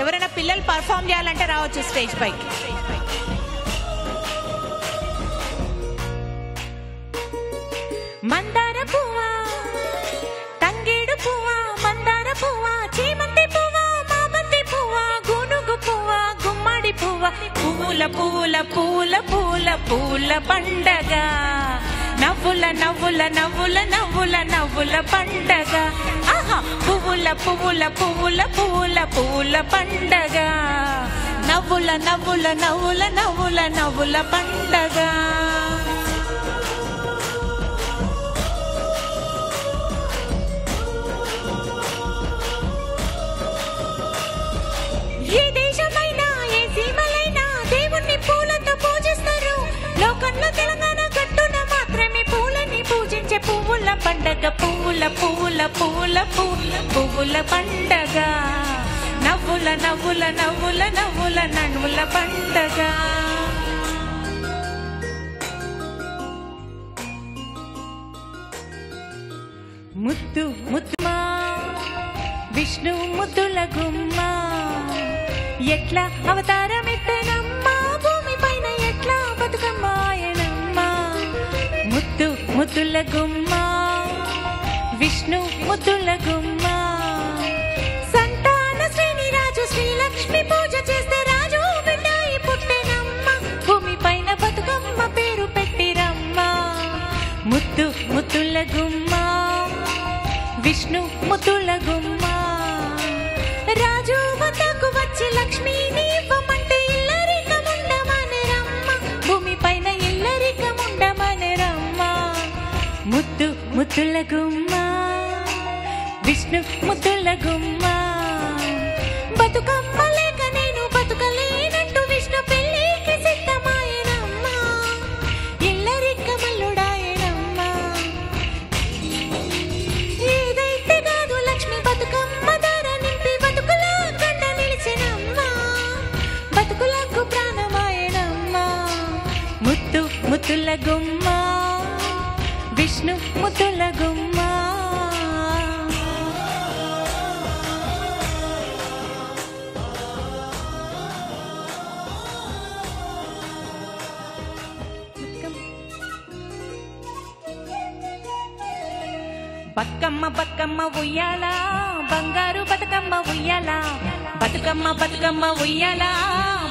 ఎవరైనా పిల్లలు పర్ఫామ్ చేయాలంటే రావచ్చు స్టేజ్ పైకి. మందార పువ్వా తంగేడు పువ్వా మందార పువ్వా చేమంతి పువ్వా మామంతి పువ్వా గునుగు పువ్వా గుమ్మడి పువ్వా పువ్వుల పువ్వుల పూల పూల పూల పండగ. నవ్వుల నవ్వుల నవ్వుల నవ్వుల నవ్వుల పండగ. ఆహా పువ్వుల పువ్వుల పువ్వుల పూల పూల పండగ. నవ్వుల నవ్వుల నవ్వుల నవ్వుల నవ్వుల పండగ. పండగ పువ్వుల పువ్వుల పువ్వుల పువ్వుల పువ్వుల పండగ. నవ్వుల నవ్వుల నవ్వుల నవ్వుల నవ్వుల పండగ. ముద్దు ముద్దుమా విష్ణు ముద్దుల గుమ్మ. ఎట్లా అవతారం ఎత్తనమ్మా భూమి పైన ఎట్లా బతుకమ్మాయనమ్మా. ముద్దు ముద్దుల గుమ్మ విష్ణు ముద్దుల గుమ్మ. సంతాన శ్రీనిరాజు శ్రీలక్ష్మి పూజ చేస్తే రాజు బిడ్డాయి పుట్టెనమ్మ. భూమి పైన బతుకమ్మ పేరు పెట్టిరమ్మా. ముద్దు ముద్దుల గుమ్మ. విష్ణు ముద్దుల గుమ్మ. రాజు వద్దకు వచ్చి లక్ష్మీని ఇవ్వమంటే ఇల్లరికముండమని రమ్మ. భూమి పైన ఇల్లరికముండమని రమ్మ. ముద్దు ముద్దుల గుమ్మ. విష్ణు ముద్దుల గుమ్మ. బతుకమ్మ లేక నేను బతుకలేనట్టు విష్ణు పెళ్ళికి సిద్ధమాయనమ్మ. ఇల్లరికమల్లుడాయనమ్మ ఏదైతే కాదు లక్ష్మి బతుకమ్మ ధర నింపి బతుకులా కండ నిలిచినమ్మ. బతుకులకు ప్రాణమాయనమ్మ. ముత్తు ముత్తుల గుమ్మ. విష్ణు ముత్తుల గుమ్మ. బతుకమ్మ బతుకమ్మ ఉయ్యాల? బంగారు బతుకమ్మ ఉయ్యాల? బతుకమ్మ బతుకమ్మ ఉయ్యాల?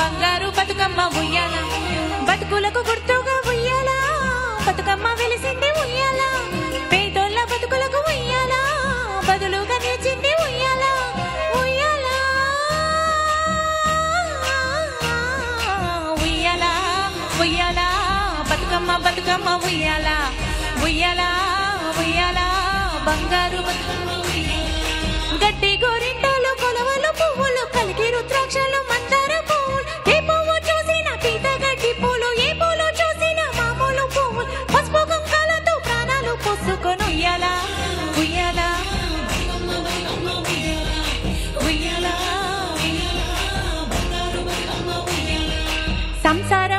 బంగారు బతుకమ్మ ఉయ్యాల? బతుకులకు గుర్తుగా ఉయ్యాల? బతుకమ్మ వెలిసింది ఉయ్యాల? పేదోళ్ళ బతుకులకు ఉయ్యాల? బదులుగా నిలిచింది ఉయ్యాల? ఉయ్యాల? ఉయ్యాల? ఉయ్యాల? బతుకమ్మ బతుకమ్మ ఉయ్యాల? ఉయ్యాల? ఉయ్యాల? బంగారు బతుకమ్మ ఉయ్యాల. గడ్డి గోరింటాలు కొలవలు పువ్వులు కలిగి రుద్రాక్షలు మందార పువ్వులు ఏ పువ్వు చూసినా పీత గడ్డి పూలు ఏ పూలు చూసినా మామూలు పువ్వులు. పసుపు కుంకాలతో ప్రాణాలు పోసుకొని ఉయ్యాల ఉయ్యాల. ఉయ్యాల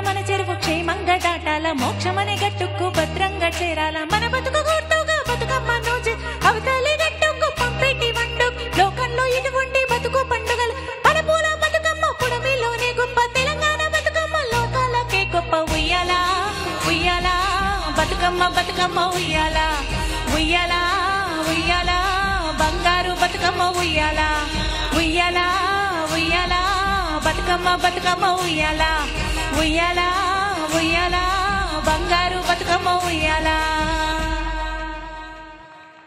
మన చెరువు క్షేమంగా దాటాల మోక్షమనే గట్టుకు భద్రంగా చేరాల. మన బతుకు నోచి అవతలి పంపేటి వండు. లోకంలో ఇటువంటి బతుకు పండుగలు. మన బతుకమ్మ పుడమిలోనే గొప్ప. తెలంగాణ బతుకమ్మ లోకాలకే గొప్ప. ఉయ్యాల ఉయ్యాల బతుకమ్మ బతుకమ్మ ఉయ్యాల. ఉయ్యాల ఉయ్యాల బంగారు బతుకమ్మ ఉయ్యాలా. ఉయ్యాల ఉయ్యాల బతుకమ్మ బతుకమ్మ ఉయ్యాల. ఉయ్యాల ఉయ్యాల బంగారు బతుకమ్మ ఉయ్యాల.